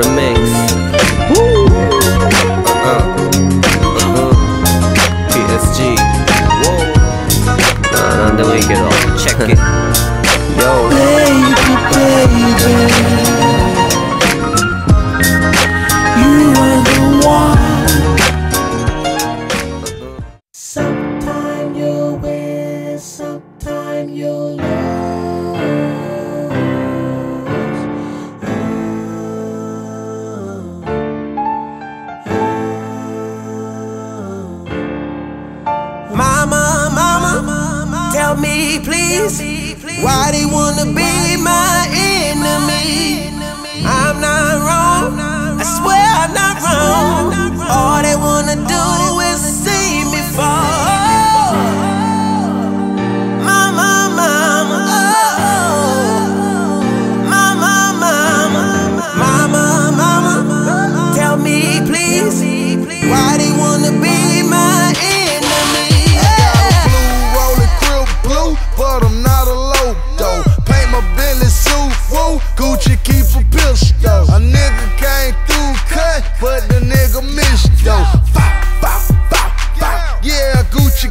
remix. Woo! Uh-uh. Uh-huh. PSG. Whoa. Uh, and then we get off. Check it. Yo. Baby, baby. You are you'll me, please? Why they wanna be my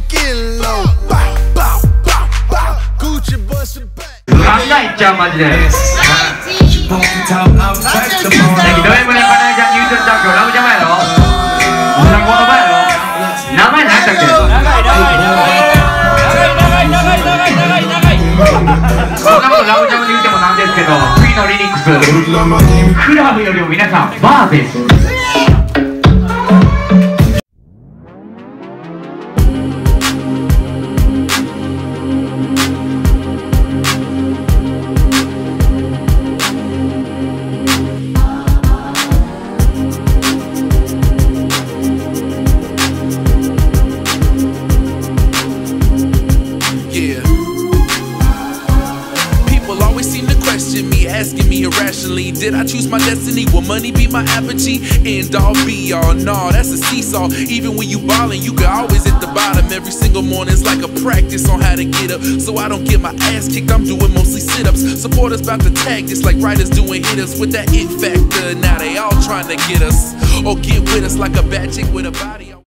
Yeah, Gucci getting low. Bop, bop, bop, bop. Gucci bustin' back. 考えちゃうマジで敵ド M 村かなえちゃんニュートンチャンピオンラブジャマやろ女子の場やろ名前何やっけ長い長い長い長い長い長い長い長い長いそんなことラブジャムに言ってもなんですけど次のリリックスクラブよりも皆さんバーです。Asking me irrationally, did I choose my destiny? Will money be my apogee? End all be all, nah, that's a seesaw. Even when you ballin', you can always hit the bottom. Every single morning's like a practice on how to get up. So I don't get my ass kicked, I'm doing mostly sit-ups. Supporters about to tag this like writers doing hitters with that it factor. Now they all trying to get us or get with us like a bad chick with a body.